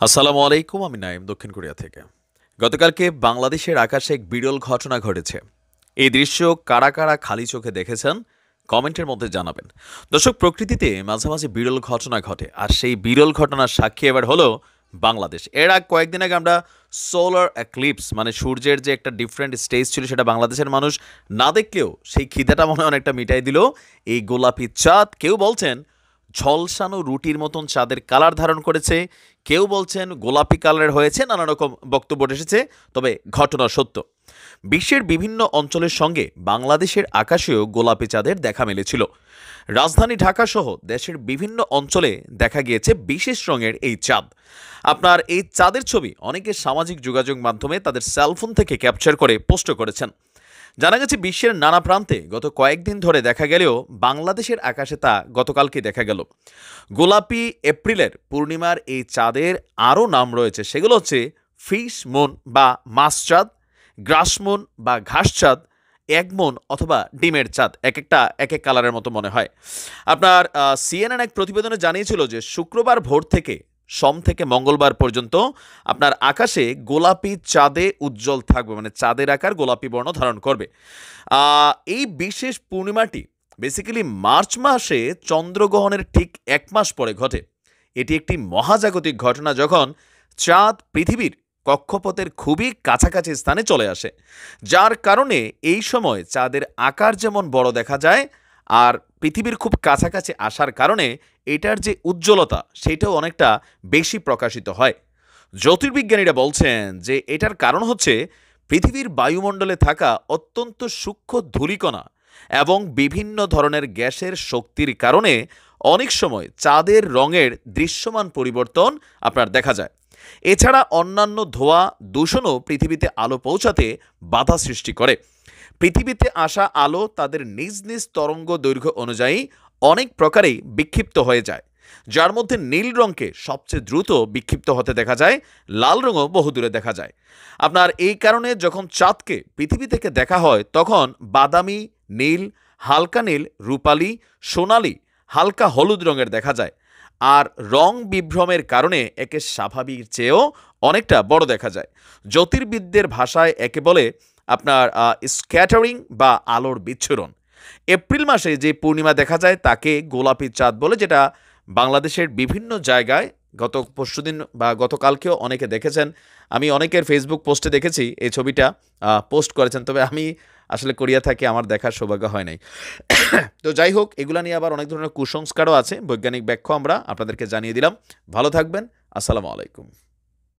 আসসালামু আলাইকুম, আমি নাইম দক্ষিণ কোরিয়া থেকে। গতকালকে বাংলাদেশের আকাশে এক বিরল ঘটনা ঘটেছে। এই দৃশ্য কারা কারা খালি চোখে দেখেছেন, কমেন্টের মধ্যে জানাবেন। দর্শক, প্রকৃতিতে মাঝে মাঝে বিরল ঘটনা ঘটে, আর সেই বিরল ঘটনার সাক্ষী এবার হলো বাংলাদেশ। এর আগ কয়েকদিন আগে আমরা সোলার অ্যাক্লিপস মানে সূর্যের যে একটা ডিফারেন্ট স্টেজ ছিল সেটা বাংলাদেশের মানুষ না দেখলেও সেই খিদাটা মনে অনেকটা মিটাই দিল। এই গোলাপি চাঁদ, কেউ বলছেন ঝলসানো রুটির মতন চাঁদের কালার ধারণ করেছে। কেউ বলছেন গোলাপি কালারের হয়েছে নানা রকম বক্তব্য এসেছে, তবে ঘটনা সত্য। বিশ্বের বিভিন্ন অঞ্চলের সঙ্গে বাংলাদেশের আকাশেও গোলাপি চাঁদের দেখা মিলেছিল। রাজধানী ঢাকাসহ দেশের বিভিন্ন অঞ্চলে দেখা গিয়েছে বিশেষ রঙের এই চাঁদ। আপনার এই চাঁদের ছবি অনেকে সামাজিক যোগাযোগ মাধ্যমে তাদের সেলফোন থেকে ক্যাপচার করে পোস্ট করেছেন। জানা গেছে বিশ্বের নানা প্রান্তে গত কয়েকদিন ধরে দেখা গেলেও বাংলাদেশের আকাশে তা গতকালকে দেখা গেল। গোলাপি এপ্রিলের পূর্ণিমার এই চাঁদের আরও নাম রয়েছে। সেগুলো হচ্ছে ফিশ মুন বা মাছ চাঁদ, গ্রাস মুন বা ঘাস চাঁদ এক মন অথবা ডিমের চাঁদ। এক একটা, এক এক কালারের মতো মনে হয়। আপনার সিএনএন এক প্রতিবেদনে জানিয়েছিল যে শুক্রবার ভোর থেকে সোম থেকে মঙ্গলবার পর্যন্ত আপনার আকাশে গোলাপি চাঁদে উজ্জ্বল থাকবে মানে চাঁদের আকার গোলাপি বর্ণ ধারণ করবে। এই বিশেষ পূর্ণিমাটি বেসিক্যালি মার্চ মাসে চন্দ্রগ্রহণের ঠিক এক মাস পরে ঘটে। এটি একটি মহাজাগতিক ঘটনা যখন চাঁদ পৃথিবীর কক্ষপথের খুবই কাছাকাছি স্থানে চলে আসে। যার কারণে এই সময় চাঁদের আকার যেমন বড় দেখা যায় আর পৃথিবীর খুব কাছাকাছি আসার কারণে এটার যে উজ্জ্বলতা, সেটাও অনেকটা বেশি প্রকাশিত হয়। জ্যোতির্বিজ্ঞানীরা বলছেন যে এটার কারণ হচ্ছে পৃথিবীর বায়ুমণ্ডলে থাকা অত্যন্ত সূক্ষ্ম ধূলিকণা এবং বিভিন্ন ধরনের গ্যাসের শক্তির কারণে অনেক সময় চাঁদের রঙের দৃশ্যমান পরিবর্তন আপনার দেখা যায়। এছাড়া অন্যান্য ধোঁয়া দূষণও পৃথিবীতে আলো পৌঁছাতে বাধা সৃষ্টি করে। পৃথিবীতে আসা আলো তাদের নিজ নিজ তরঙ্গ দৈর্ঘ্য অনুযায়ী অনেক প্রকারেই বিক্ষিপ্ত হয়ে যায়। যার মধ্যে নীল রঙকে সবচেয়ে দ্রুত বিক্ষিপ্ত হতে দেখা যায়, লাল রঙও বহুদূরে দেখা যায়। আপনার এই কারণে যখন চাঁদকে পৃথিবী থেকে দেখা হয়, তখন বাদামি, নীল, হালকা নীল, রূপালি, সোনালি, হালকা হলুদ রঙের দেখা যায়। আর রং বিভ্রমের কারণে একে স্বাভাবিক চেয়েও অনেকটা বড় দেখা যায়। জ্যোতির্বিদদের ভাষায় একে বলে আপনার স্ক্যাটারিং বা আলোর বিচ্ছুরণ। এপ্রিল মাসে যে পূর্ণিমা দেখা যায় তাকে গোলাপি চাঁদ বলে, যেটা বাংলাদেশের বিভিন্ন জায়গায় গত পরশুদিন বা গতকালকেও অনেকে দেখেছেন। আমি অনেকের ফেসবুক পোস্টে দেখেছি, এই ছবিটা পোস্ট করেছেন। তবে আমি আসলে কোরিয়া থাকি আমার দেখার সৌভাগ্য হয় নাই। তো যাই হোক, এগুলা নিয়ে আবার অনেক ধরনের কুসংস্কারও আছে। বৈজ্ঞানিক ব্যাখ্যা আমরা আপনাদেরকে জানিয়ে দিলাম। ভালো থাকবেন। আসসালামু আলাইকুম।